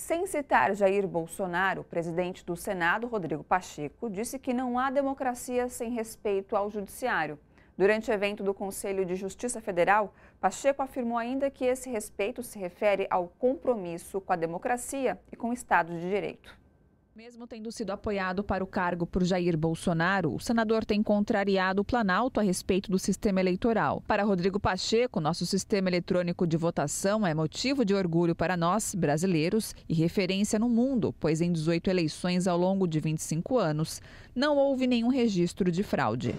Sem citar Jair Bolsonaro, o presidente do Senado, Rodrigo Pacheco, disse que não há democracia sem respeito ao judiciário. Durante o evento do Conselho de Justiça Federal, Pacheco afirmou ainda que esse respeito se refere ao compromisso com a democracia e com o Estado de Direito. Mesmo tendo sido apoiado para o cargo por Jair Bolsonaro, o senador tem contrariado o Planalto a respeito do sistema eleitoral. Para Rodrigo Pacheco, nosso sistema eletrônico de votação é motivo de orgulho para nós, brasileiros, e referência no mundo, pois em 18 eleições ao longo de 25 anos não houve nenhum registro de fraude.